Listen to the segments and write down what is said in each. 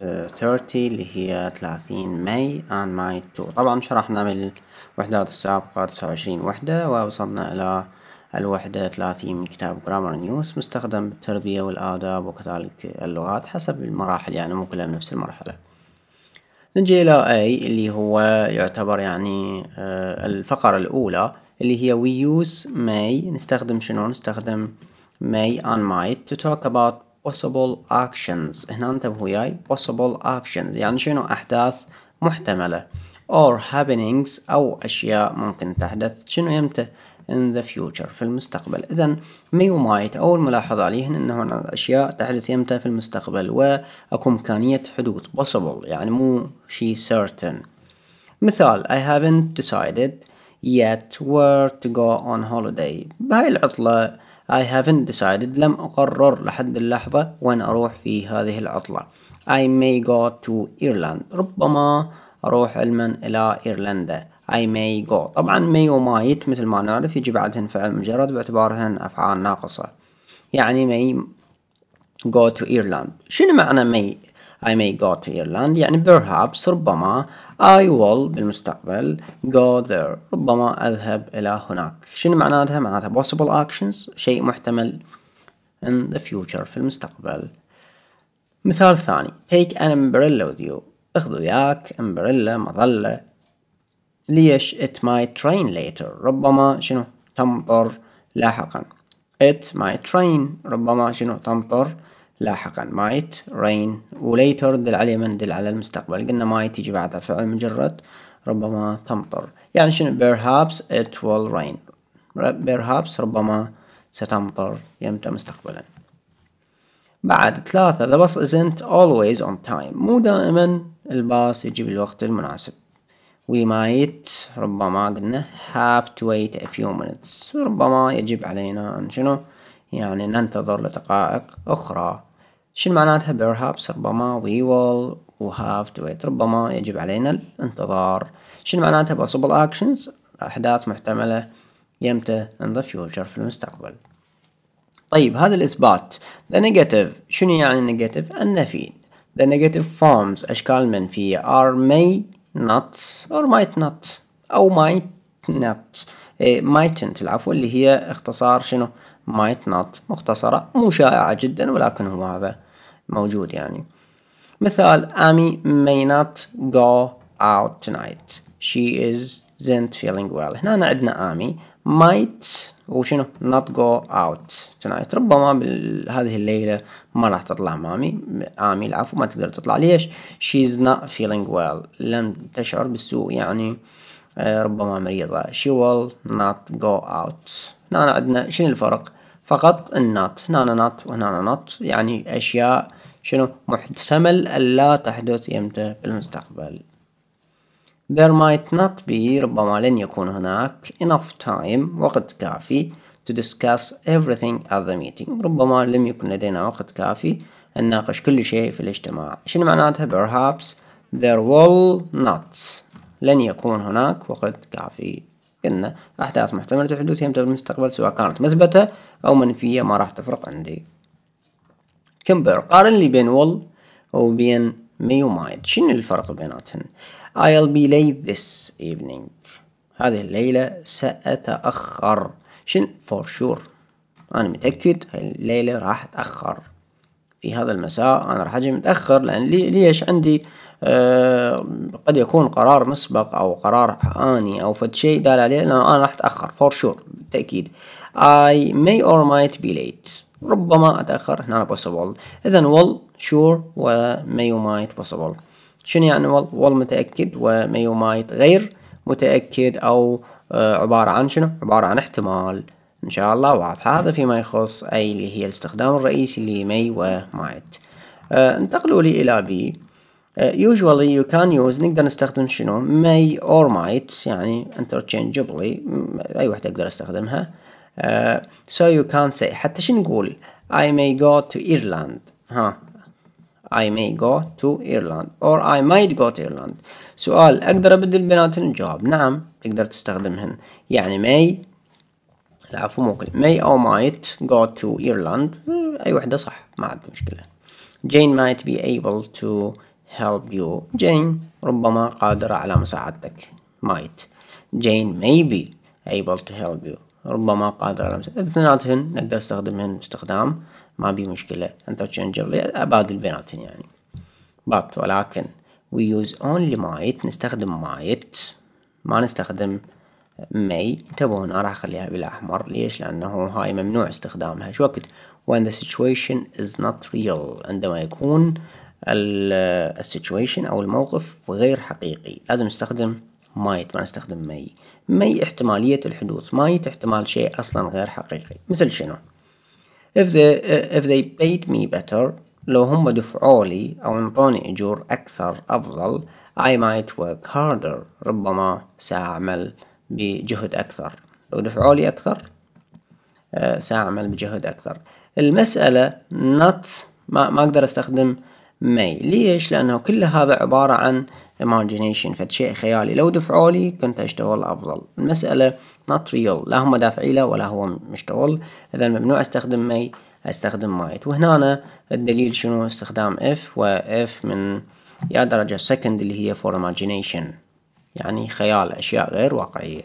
30 اللي هي 30 ماي and might too طبعا شرحنا من الوحدات السابقة 29 وحدة ووصلنا إلى الوحدة 30 من كتاب جرامر نيوز مستخدم بالتربية والآداب وكذلك اللغات حسب المراحل يعني مو كلها بنفس المرحلة. نجي إلى A اللي هو يعتبر يعني آه، الفقرة الأولى اللي هي we use may نستخدم شنو؟ نستخدم may and might to talk about possible actions. هنا انتبهوا وياي. possible actions. يعني شنو؟ أحداث محتملة. or happenings أو أشياء ممكن تحدث شنو يمتى in the future في المستقبل. إذا may might أول ملاحظة عليه إن هنا أشياء تحدث يمتى في المستقبل وأكو إمكانية حدوث possible يعني مو شي certain. مثال I haven't decided yet where to go on holiday. بهاي العطلة I haven't decided. لم أقرر لحد اللحظة وين أروح في هذه العطلة. I may go to Ireland. ربما أروح علما إلى إيرلندا. I may go. طبعا may و might مثل ما نعرف يجي بعدهن فعل مجرد باعتبارهن أفعال ناقصة. يعني may go to Ireland. شنو معنى may I may go to Ireland يعني perhaps ربما I will بالمستقبل go there. ربما أذهب إلى هناك. شنو معناتها؟ معناتها possible actions. شيء محتمل in the future في المستقبل. مثال ثاني. Take an umbrella with you. أخذ وياك. umbrella مظلة. ليش؟ It might rain later. ربما شنو؟ تمطر لاحقا. It might rain. ربما شنو؟ تمطر لاحقا. might rain later دل عليه من دل على المستقبل. قلنا might يجي بعدها فعل مجرد ربما تمطر. يعني شنو؟ Perhaps it will rain. Perhaps ربما ستمطر يمتى مستقبلا. بعد ثلاثة the bus isn't always on time. مو دائما الباص يجي بالوقت المناسب. We might ربما قلنا have to wait a few minutes. ربما يجب علينا أن شنو؟ يعني ننتظر لدقائق أخرى. شنو معناتها perhaps ربما we will و have to wait ربما يجب علينا الانتظار شنو معناتها possible actions أحداث محتملة يمتى in the future في المستقبل طيب هذا الإثبات the negative شنو يعني negative النفي the negative forms أشكال منفية are may not or might not أو might not mightn't العفو اللي هي اختصار شنو؟ might not مختصرة مو شائعة جدا ولكن هو هذا موجود يعني. مثال Amy may not go out tonight. She isn't feeling well. هنا عندنا Amy might وشنو؟ not go out tonight. ربما بهذه الليلة ما راح تطلع مامي آمي العفو ما تقدر تطلع. ليش؟ She's not feeling well. لم تشعر بالسوء يعني. ربما مريضة. She will not go out. هنا عندنا شنو الفرق؟ فقط النات هنا not وهنا not. يعني أشياء شنو؟ محتمل ألا تحدث يمتى بالمستقبل There might not be ربما لن يكون هناك enough time وقت كافي to discuss everything at the meeting. ربما لم يكن لدينا وقت كافي أن نناقش كل شيء في الاجتماع. شنو معناتها؟ Perhaps there will not. لن يكون هناك وقت كافي قلنا أحداث محتملة الحدوث يمتى بالمستقبل سواء كانت مثبتة أو منفية ما راح تفرق عندي. كمبر قارن لي بين will وبين might شنو الفرق بيناتهن؟ I'll be late this evening. هذه الليلة سأتأخر. شن؟ For sure. أنا متأكد هاي الليلة راح أتأخر. في هذا المساء أنا راح أجي متأخر لأن لي ليش؟ عندي قد يكون قرار مسبق أو قرار آني أو فد شيء دال عليه أنا راح أتأخر for sure بالتأكيد. I may or might be late. ربما أتأخر هنا possible. إذا will sure و may or شنو يعني will متأكد و may might غير متأكد أو آه، عبارة عن شنو؟ عبارة عن احتمال. إن شاء الله واضح هذا فيما يخص A اللي هي الاستخدام الرئيسي ل may و might آه، انتقلوا لي إلى B آه، usually you can use نقدر نستخدم شنو may or might يعني interchangeably أي واحدة أقدر أستخدمها uh, so you can say حتى شو نقول I may go to Ireland ها I may go to Ireland or I might go to Ireland سؤال أقدر أبدل بيناتهم الجواب نعم تقدر تستخدمهن يعني may العفو ممكن may أو might go to Ireland أي وحدة صح ما عندي مشكلة Jane might be able to help you. جين ربما قادرة على مساعدتك. Might. جين may be able to help you. ربما قادرة على مساعدتك. الاثنيناتهن نقدر نستخدمهن باستخدام. ما بي مشكلة. interchangeably أبادل بيناتهن يعني. But ولكن we use only might. نستخدم might. ما نستخدم may. انتبهوا هنا راح أخليها بالأحمر. ليش؟ لأنه هاي ممنوع استخدامها. شو وقت؟ When the situation is not real. عندما يكون ال situation أو الموقف غير حقيقي. لازم نستخدم might ما نستخدم may may احتمالية الحدوث. might احتمال شيء أصلا غير حقيقي. مثل شنو؟ If they if they paid me better لو هم دفعوا لي أو انطوني أجور أكثر أفضل I might work harder. ربما سأعمل بجهد أكثر. لو دفعوا لي أكثر آه، سأعمل بجهد أكثر. المسألة not ما, ما أقدر أستخدم may ليش؟ لأنه كل هذا عبارة عن imagination. فد شيء خيالي. لو دفعوا لي كنت أشتغل أفضل. المسألة not real. لا هم دافعي له ولا هو مشتغل. إذا ممنوع أستخدم may أستخدم might. وهنا الدليل شنو؟ استخدام if و if من يا درجة second اللي هي for imagination. يعني خيال أشياء غير واقعية.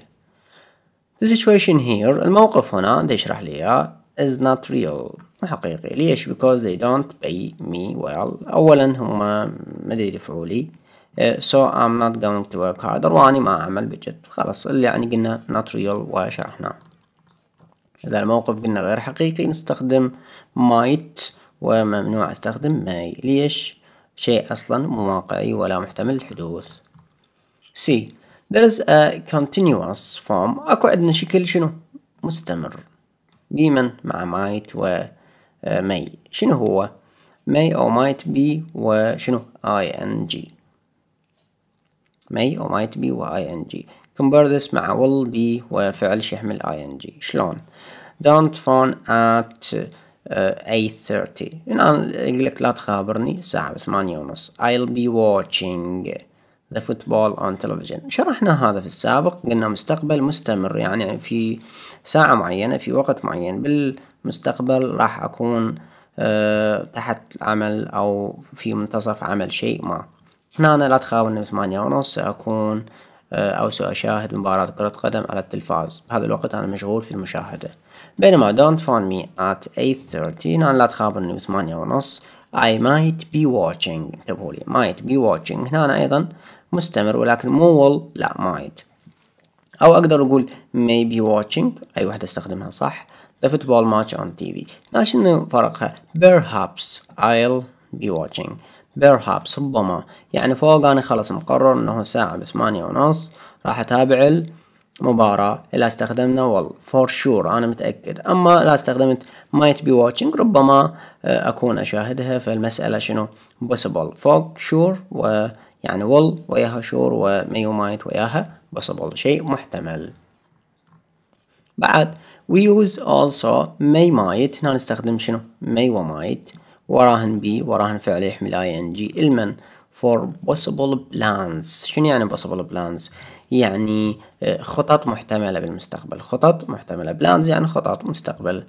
The situation here. الموقف هنا ده يشرح لي is not real. مو حقيقي. ليش؟ because they don't pay me well. أولا هم ما يدفعوا لي. So I'm not going to work harder وأني ما أعمل بجد خلاص اللي يعني قلنا not real وشرحناه إذا الموقف قلنا غير حقيقي نستخدم might وممنوع استخدم may. ليش؟ شيء أصلا مو واقعي ولا محتمل الحدوث C. There is a continuous form. أكو عندنا شكل شنو؟ مستمر. بمن مع might و آه، may شنو هو؟ may أو might be وشنو ing may أو might be و ing compare this مع will be وفعل يحمل ing شلون don't phone at uh, 8.30 الان يقول لك لا تخابرني الساعة 8 ونص. I'll be watching. The football on television. شرحنا هذا في السابق قلنا مستقبل مستمر يعني في ساعة معينة في وقت معين. بالمستقبل راح أكون أه تحت عمل أو في منتصف عمل شيء ما. هنا لا تخابرني ثمانية ونص سأكون أه أو سأشاهد مباراة كرة قدم على التلفاز. بهذا الوقت أنا مشغول في المشاهدة. بينما don't phone me at 8:30 أنا لا تخابرني بثمانية ونص. I might be watching. انتبهوا لي might be watching. هنا أنا أيضا مستمر ولكن مو will لا might أو أقدر أقول may be watching أي واحدة أستخدمها صح؟ The football match on TV هنا شنو فرقها. Perhaps I'll be watching. Perhaps ربما. يعني فوق أنا خلاص مقرر إنه ساعة بثمانية ونص راح أتابع مباراة إذا استخدمنا وال for sure أنا متأكد. أما إذا استخدمت might be watching ربما آه، أكون أشاهدها فالمسألة شنو؟ possible. فوق sure ويعني will وياها sure ومي might وياها possible شيء محتمل. بعد we use also may might هنا نستخدم شنو؟ may و might وراهن be وراهن فعل يحمل ing المن for possible plans شنو يعني possible plans يعني آه، خطط محتملة بالمستقبل. خطط محتملة. بلانز يعني خطط مستقبل.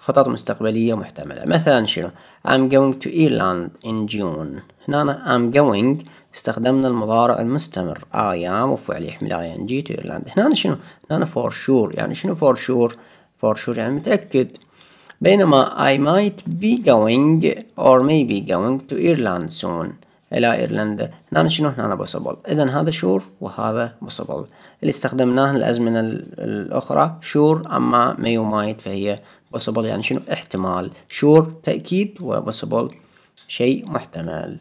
خطط مستقبلية محتملة. مثلا شنو؟ I'm going to Ireland in June. هنا I'm going استخدمنا المضارع المستمر. I am وفعل يحمل ing to Ireland. هنا شنو؟ هنا for sure. يعني شنو for sure for sure يعني متأكد. بينما I might be going or may be going to Ireland soon. إلى إيرلندا هنا شنو؟ هنا possible إذا هذا sure وهذا possible اللي استخدمناه الأزمنة الأخرى sure أما may و might فهي possible يعني شنو؟ احتمال. sure تأكيد و possible شيء محتمل.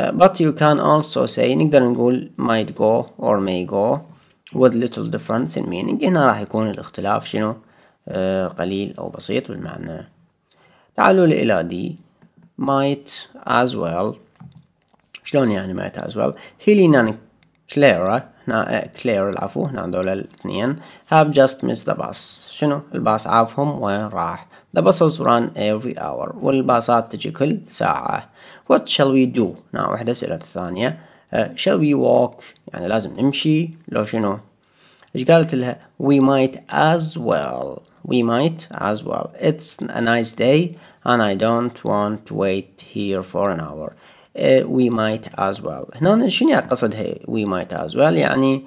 Uh, but you can also say نقدر نقول might go or may go with little difference in meaning. هنا راح يكون الاختلاف شنو؟ Uh, قليل أو بسيط بالمعنى. تعالوا إلى D might as well. شلون يعني may as well Helen and Clare هنا كلير العفو هنا هذول الاثنين have just missed the bus شنو الباص عافهم وين راح the buses run every hour والباصات تجي كل ساعة what shall we do هنا وحدة أسئلة الثانية uh, shall we walk يعني لازم نمشي لو شنو ايش قالت لها we might as well we might as well it's a nice day and I don't want to wait here for an hour We might as well. هنا شنو يعني قصدها we might as well يعني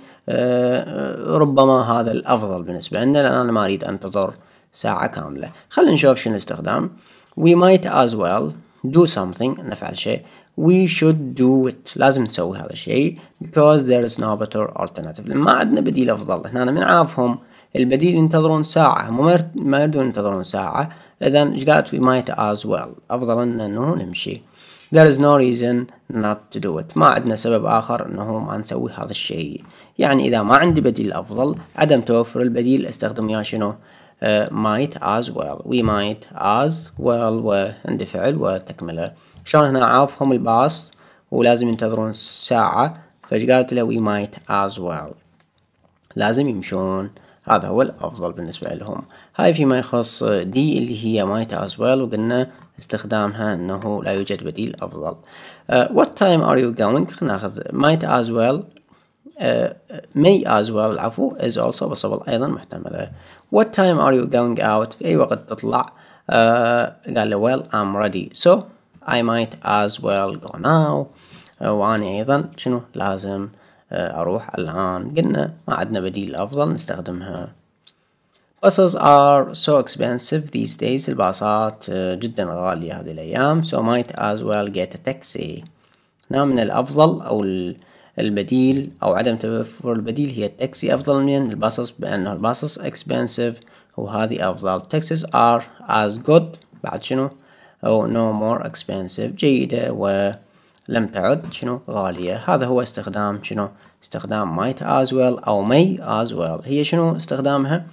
ربما هذا الأفضل بالنسبة لنا لأن أنا ما أريد أنتظر ساعة كاملة. خلينا نشوف شنو الاستخدام. We might as well do something نفعل شيء. We should do it. لازم نسوي هذا الشيء because there is no better alternative. ما عندنا بديل أفضل. هنا من عافهم البديل ينتظرون ساعة. ما يريدون ينتظرون ساعة. إذا إيش قالت we might as well. أفضل أن إنه نمشي. There is no reason not to do it. ما عندنا سبب آخر إنه ما نسوي هذا الشيء. يعني إذا ما عندي بديل أفضل عدم توفر البديل أستخدم يا شنو؟ uh, might as well. We might as well وعندي فعل وتكملة شلون هنا عافهم الباص؟ ولازم ينتظرون ساعة. فايش قالت له؟ We might as well. لازم يمشون. هذا هو الأفضل بالنسبة لهم. هاي فيما يخص دي اللي هي might as well. وقلنا استخدامها أنه لا يوجد بديل أفضل. Uh, what time are you going? ناخذ might as well. Uh, may as well العفو is also possible أيضا محتملة. What time are you going out? في أي وقت تطلع؟ Uh, قال له well I'm ready. So I might as well go now. Uh, وأنا أيضا شنو لازم uh, أروح الآن. قلنا ما عندنا بديل أفضل نستخدمها. Buses are so expensive these days الباصات جدا غالية هذه الأيام so might as well get a taxi. هنا من الأفضل أو البديل أو عدم توفر البديل هي التاكسي أفضل من الباصص بأنه الباصص expensive وهذه أفضل. Taxis are as good بعد شنو؟ أو no more expensive جيدة ولم تعد شنو؟ غالية. هذا هو استخدام شنو؟ استخدام might as well أو may as well. هي شنو استخدامها؟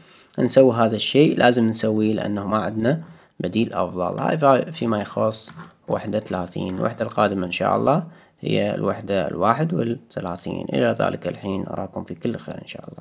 نسوي هذا الشيء. لازم نسويه لأنه ما عندنا بديل أفضل. هاي فيما يخص وحدة ثلاثين. الوحدة القادمة إن شاء الله هي الوحدة الواحد والثلاثين. إلى ذلك الحين أراكم في كل خير إن شاء الله.